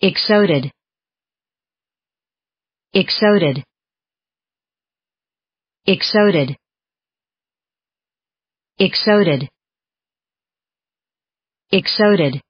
exoded. Exoded. Exoded. Exoded. Exoded.